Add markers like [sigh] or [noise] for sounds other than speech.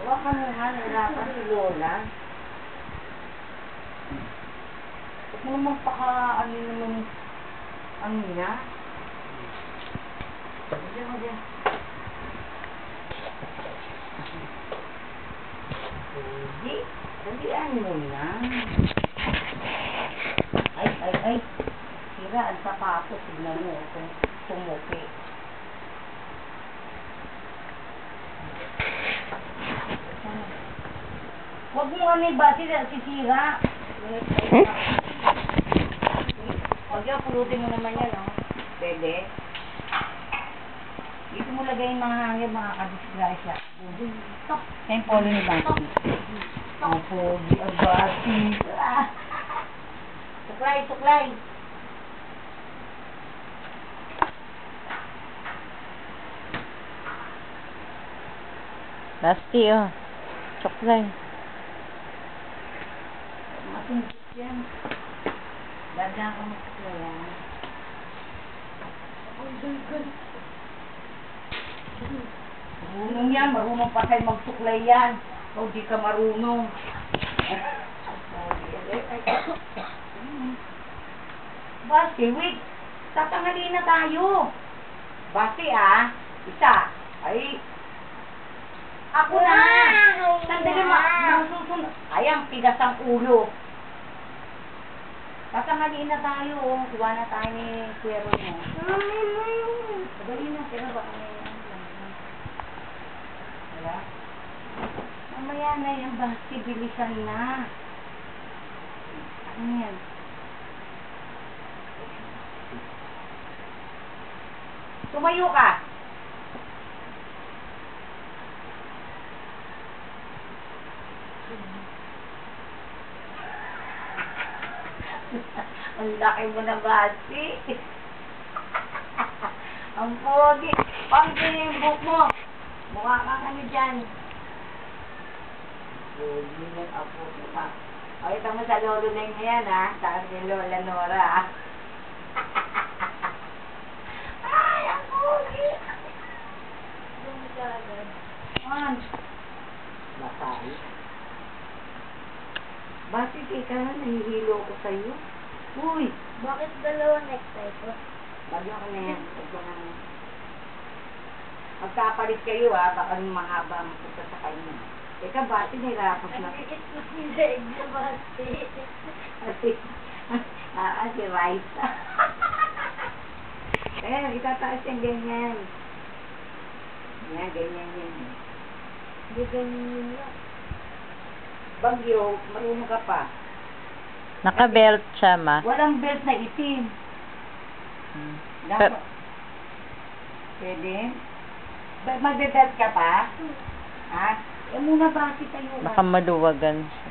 Huwag ka mo nga, nahirapan si Lola. Huwag mo naman paka, ano naman, ano niya. Diyan mo. Hindi. Dalian mo na. Ay, ay, ay. Sira ang sapatos. Tignan mo. Kung tumupi. Huwag mo ano yung bati na sisira. Huwag yan, pulutin mo naman yan, oh. Pwede. Dito mo lagay yung mga hangin, mga kadisgrasya. Kaya yung polo ni Bati. Ang pogi, ang Bati. [laughs] Suklay, suklay. Basti, oh. Choklay. Yan. Dadaan ka magsuklay, ah. Marunong yan, marunong pa kayo magsuklay yan. O di ka marunong. Basti, wait. Tatangali na tayo. Basti ah. Isa. Ay. Ako na. Sandali ma. Masusunod. Ay, ang pigas ang ulo. Tatangali na tayo. oh. Kuha na tayo ni Kuya Ron mo. Madali na, pero baka may... Wala? Mamaya na yan, Basti. Bilisan na. Ano yan? Tumayo ka. [laughs] Ang laki mo na bati. [laughs] Ang pogi. Pang yung book mo. Mukha kang ano dyan. Pogi ng apo ko pa. O, ito mo sa lolo na yan, ha? Saan ni Lola Nora, ha? Ay, ang pogi. Man. Bakal. Bakit ikaw nahihilo ko sa'yo? Uy, Bakit dalawa necktie ko? bagyo ka na yan. Bagyo ka na yan. Magkapalit kayo ha, baka yung mahaba ang punta sa kanya. Teka, bati nahirapan na. Nagkikit ko si Leg na bati. Ah, si Raisa. [laughs] Ayan, itataas yung ganyan. Yan, ganyan yan. Hindi ganyan nga. Bagyo, marunong ka pa. Naka-belt siya, ma. Walang belt na itim. Hmm. Dapat. Pwede? Ba- Magbe-belt ka pa? Ha? Eh muna bati tayo. Baka maluwagan siya.